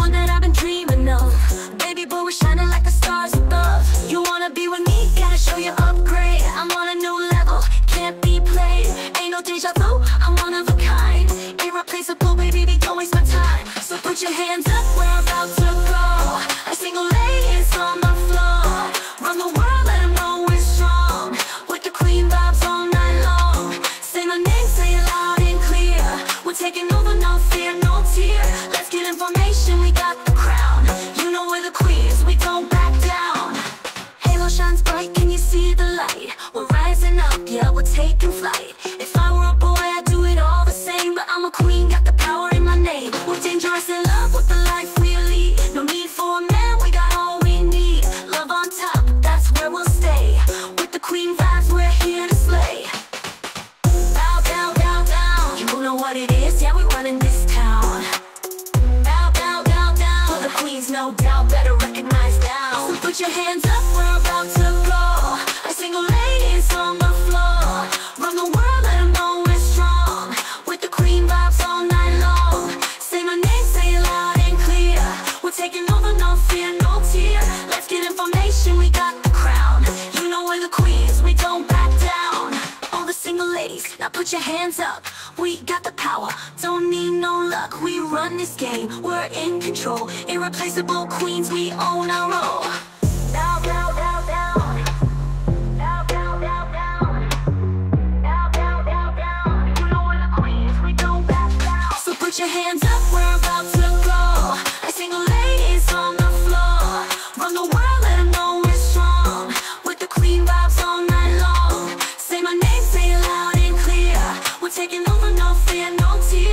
one that I've been dreaming of. Baby boy, we're shining like the stars above. You wanna be with me, gotta show you upgrade. I'm on a new level, can't be played. Ain't no deja vu, I'm one of a kind. Irreplaceable, baby, don't waste my time. So put your hands up, we're about to go. A single lay is on the floor. Run the world, let them know we're strong. With the queen vibes all night long. Say my name, say it loud and clear. We're taking over, no fear, no were taking flight If I were a boy, I'd do it all the same But I'm a queen, got the power in my name. We're dangerous in love with the life we lead. No need for a man, we got all we need. Love on top, that's where we'll stay. With the queen vibes, we're here to slay. Bow, bow, bow, down You know what it is, yeah, we're running this town. Bow, bow, bow, down For the queens, no doubt, better recognize now. So put your hands up. hands up, we got the power. Don't need no luck, we run this game. We're in control, irreplaceable queens. We own our role Put your hands up, and I'll